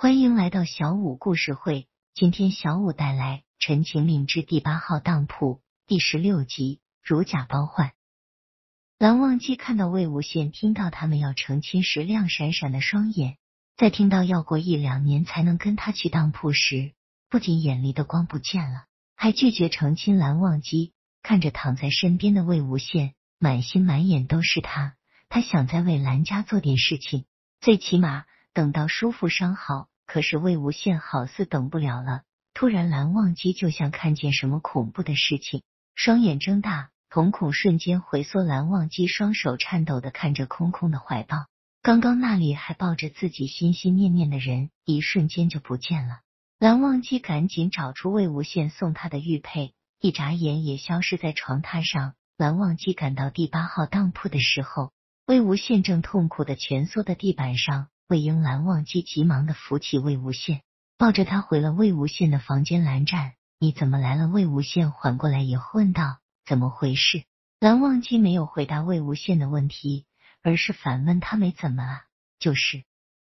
欢迎来到小五故事会。今天小五带来《陈情令》之第八号当铺第十六集“如假包换”。蓝忘机看到魏无羡听到他们要成亲时亮闪闪的双眼，在听到要过一两年才能跟他去当铺时，不仅眼里的光不见了，还拒绝成亲。蓝忘机看着躺在身边的魏无羡，满心满眼都是他。他想再为蓝家做点事情，最起码。等到叔父伤好，可是魏无羡好似等不了了。突然，蓝忘机就像看见什么恐怖的事情，双眼睁大，瞳孔瞬间回缩。蓝忘机双手颤抖的看着空空的怀抱，刚刚那里还抱着自己心心念念的人，一瞬间就不见了。蓝忘机赶紧找出魏无羡送他的玉佩，一眨眼也消失在床榻上。蓝忘机赶到第八号当铺的时候，魏无羡正痛苦的蜷缩在地板上。魏婴蓝忘机急忙的扶起魏无羡，抱着他回了魏无羡的房间。蓝湛，你怎么来了？魏无羡缓过来以后问道：“怎么回事？”蓝忘机没有回答魏无羡的问题，而是反问他：“没怎么啊？”就是。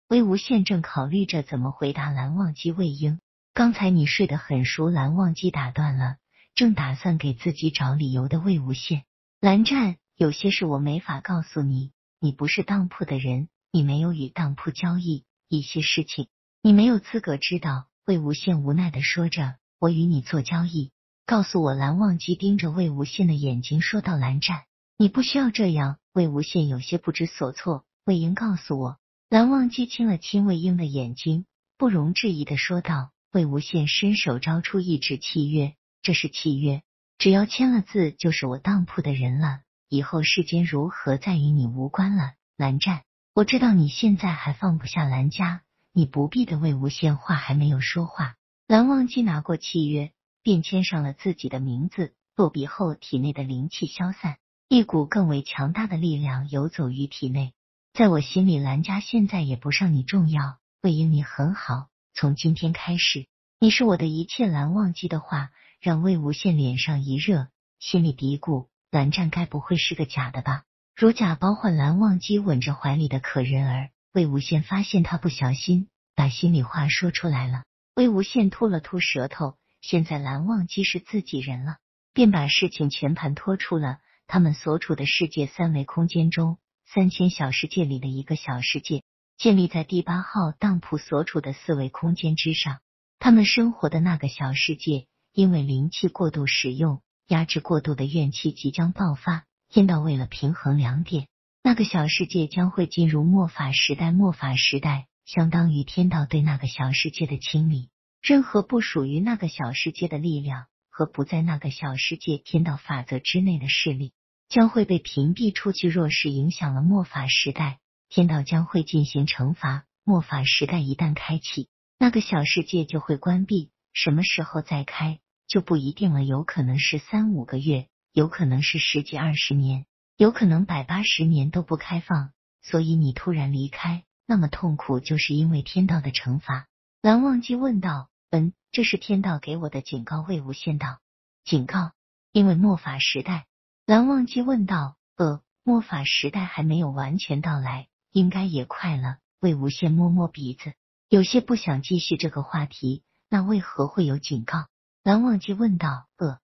魏无羡正考虑着怎么回答蓝忘机。魏婴，刚才你睡得很熟。蓝忘机打断了，正打算给自己找理由的魏无羡。蓝湛，有些事我没法告诉你，你不是当铺的人。你没有与当铺交易一些事情，你没有资格知道。魏无羡无奈的说着：“我与你做交易，告诉我。”蓝忘机盯着魏无羡的眼睛说道：“蓝湛，你不需要这样。”魏无羡有些不知所措。魏婴告诉我。蓝忘机亲了亲魏婴的眼睛，不容置疑的说道：“魏无羡伸手招出一纸契约，这是契约，只要签了字，就是我当铺的人了。以后世间如何，再与你无关了。”蓝湛。我知道你现在还放不下蓝家，你不必的。魏无羡话还没有说话，蓝忘机拿过契约，便签上了自己的名字。落笔后，体内的灵气消散，一股更为强大的力量游走于体内。在我心里，蓝家现在也不上你重要。魏婴，你很好，从今天开始，你是我的一切。蓝忘机的话让魏无羡脸上一热，心里嘀咕：蓝湛该不会是个假的吧？如假包换，蓝忘机吻着怀里的可人儿。魏无羡发现他不小心把心里话说出来了。魏无羡吐了吐舌头，现在蓝忘机是自己人了，便把事情全盘托出了他们所处的世界三维空间中三千小世界里的一个小世界，建立在第八号当铺所处的四维空间之上。他们生活的那个小世界，因为灵气过度使用，压制过度的怨气即将爆发。天道为了平衡两点，那个小世界将会进入末法时代。末法时代相当于天道对那个小世界的清理，任何不属于那个小世界的力量和不在那个小世界天道法则之内的势力将会被屏蔽出去。若是影响了末法时代，天道将会进行惩罚。末法时代一旦开启，那个小世界就会关闭。什么时候再开就不一定了，有可能是三五个月。有可能是十几二十年，有可能百八十年都不开放，所以你突然离开，那么痛苦，就是因为天道的惩罚。蓝忘机问道：“嗯，这是天道给我的警告。”魏无羡道：“警告？因为末法时代。”蓝忘机问道：“呃，末法时代还没有完全到来，应该也快了。”魏无羡摸摸鼻子，有些不想继续这个话题。那为何会有警告？蓝忘机问道：“呃。”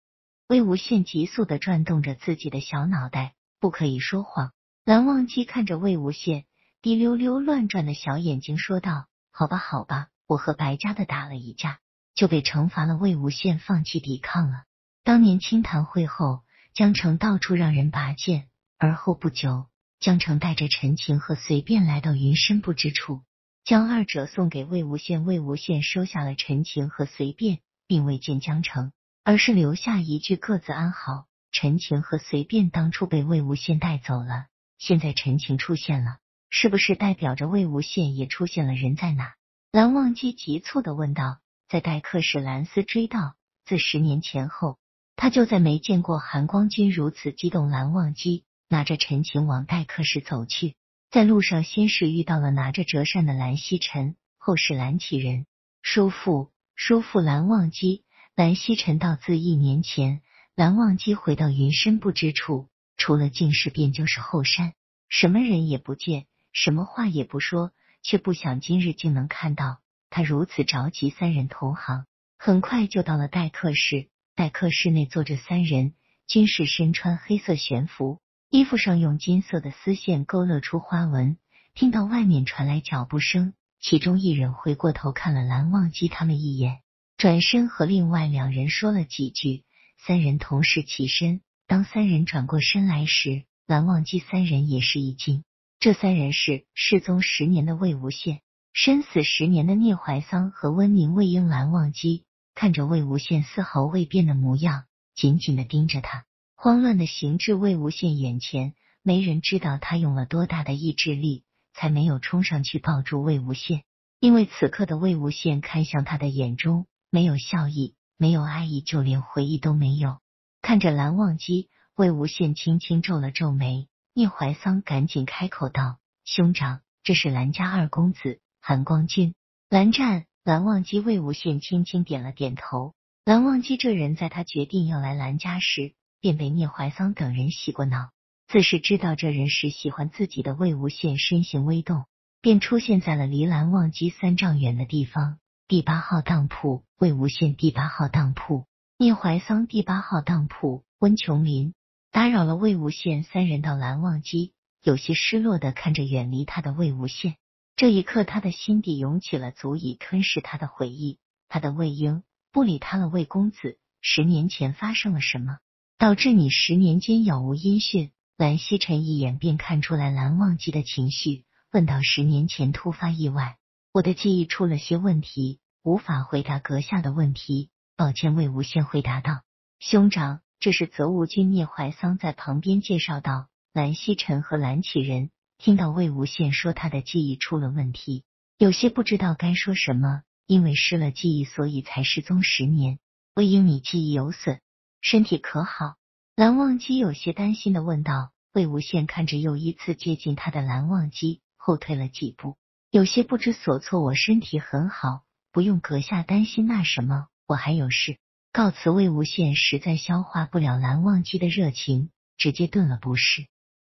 魏无羡急速的转动着自己的小脑袋，不可以说谎。蓝忘机看着魏无羡滴溜溜乱转的小眼睛，说道：“好吧，好吧，我和白家的打了一架，就被惩罚了。”魏无羡放弃抵抗了。当年清谈会后，江城到处让人拔剑，而后不久，江城带着陈情和随便来到云深不知处，将二者送给魏无羡。魏无羡收下了陈情和随便，并未见江城。而是留下一句各自安好。陈情和随便当初被魏无羡带走了，现在陈情出现了，是不是代表着魏无羡也出现了？人在哪？蓝忘机急促的问道。在待客时，蓝思追到：自十年前后，他就再没见过韩光君如此激动。蓝忘机拿着陈情往待客室走去，在路上先是遇到了拿着折扇的蓝曦臣，后是蓝启仁。叔父，叔父，蓝忘机。蓝曦臣道：“自一年前，蓝忘机回到云深不知处，除了近视，便就是后山，什么人也不见，什么话也不说，却不想今日竟能看到他如此着急，三人同行，很快就到了待客室。待客室内坐着三人，均是身穿黑色玄服，衣服上用金色的丝线勾勒出花纹。听到外面传来脚步声，其中一人回过头看了蓝忘机他们一眼，转身和另外两人说了几句。三人同时起身。当三人转过身来时，蓝忘机三人也是一惊。这三人是失踪十年的魏无羡。身死十年的聂怀桑和温宁魏婴蓝忘机看着魏无羡丝毫未变的模样，紧紧的盯着他，慌乱的行至魏无羡眼前。没人知道他用了多大的意志力，才没有冲上去抱住魏无羡。因为此刻的魏无羡看向他的眼中没有笑意，没有爱意，就连回忆都没有。看着蓝忘机，魏无羡轻轻皱了皱眉。聂怀桑赶紧开口道：“兄长，这是蓝家二公子。”韩光君，蓝湛、蓝忘机、魏无羡轻轻点了点头。蓝忘机这人在他决定要来蓝家时，便被聂怀桑等人洗过脑，自是知道这人是喜欢自己的。魏无羡身形微动，便出现在了离蓝忘机三丈远的地方。第八号当铺，魏无羡第八号当铺，聂怀桑第八号当铺。温琼林打扰了魏无羡三人到蓝忘机，有些失落的看着远离他的魏无羡。这一刻，他的心底涌起了足以吞噬他的回忆。他的魏婴不理他了。魏公子，十年前发生了什么，导致你十年间杳无音讯？蓝曦臣一眼便看出来蓝忘机的情绪，问道：“十年前突发意外，我的记忆出了些问题，无法回答阁下的问题。”抱歉，魏无羡回答道：“兄长，这是泽无君聂怀桑在旁边介绍道。蓝曦臣和蓝启仁。”听到魏无羡说他的记忆出了问题，有些不知道该说什么。因为失了记忆，所以才失踪十年。魏婴，你记忆有损，身体可好？蓝忘机有些担心的问道。魏无羡看着又一次接近他的蓝忘机，后退了几步，有些不知所措。我身体很好，不用阁下担心。那什么，我还有事，告辞。魏无羡实在消化不了蓝忘机的热情，直接顿了不是。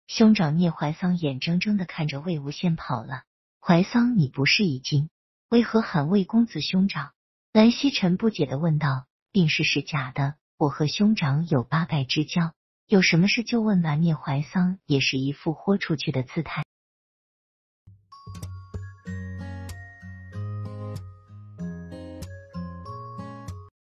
兄长聂怀桑眼睁睁的看着魏无羡跑了。怀桑，你不是已经？为何喊魏公子兄长？蓝曦臣不解的问道。病逝是假的，我和兄长有八拜之交，有什么事就问吧。聂怀桑也是一副豁出去的姿态。